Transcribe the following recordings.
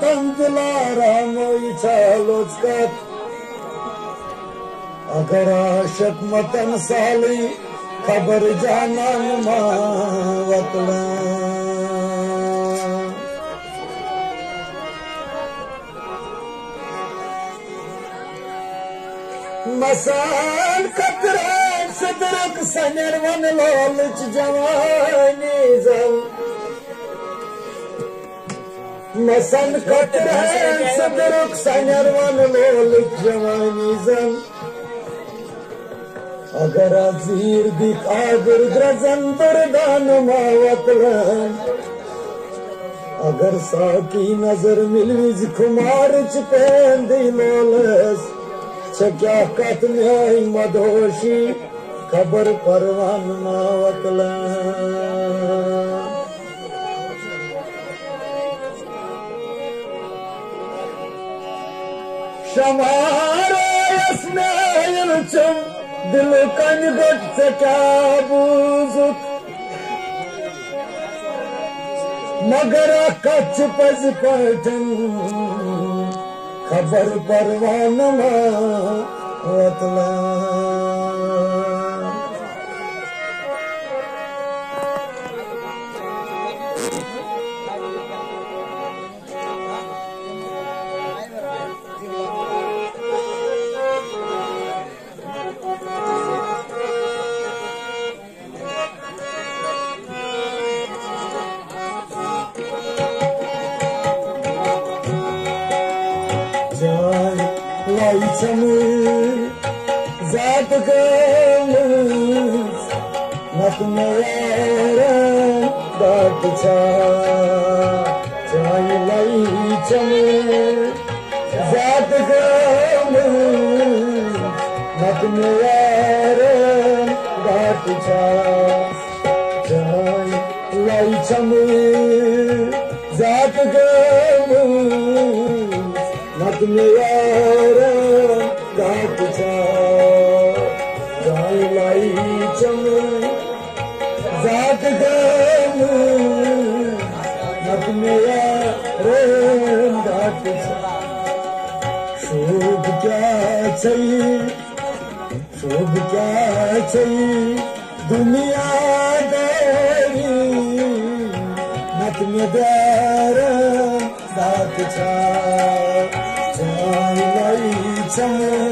Tandilara çalockat अगर आशक मतन साली खबर जानन मावतला मसान कतरान सदरक सनर वन लोलच जवानी जल مثل قطرة صدرك سنروان ليلك جواني زن اگر از زیر بیت آگر درزن بردان ما وطلن اگر ساکی نظر ملویز کمار چپین دیلولس چکیا قتل آئی مدوشی خبر پروان ما وطلن यसनायल चुम दिल कन गट से क्या बूजुक मगर कच पज पटन खबर परवान वतला। Can ayçamı zatıkımız Nakmeveren dartıça Çayıl ayçamı zatıkımız Nakmeveren dartıça Çayıl ayçamı zatıkımız Nakmeveren शोभ क्या शोभ क्या दुनिया दारी नत में प्यार साथ छा लाई चम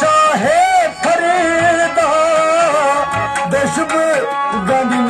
शाहे फरीदा दशब गंड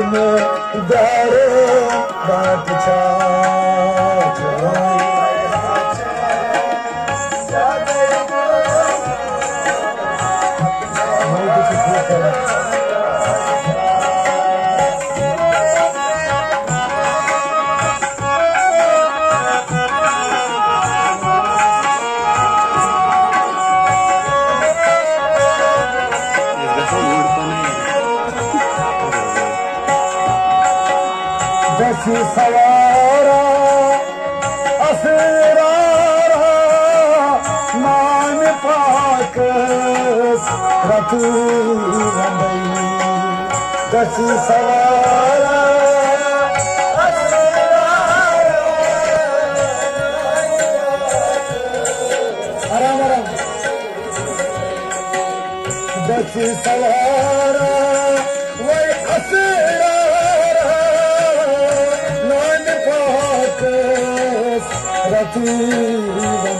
अपने उदारे बात Thank you. सवारा असरारा मान पाक रतू दसी सवारा दसी सवारा वही असरारा Bharati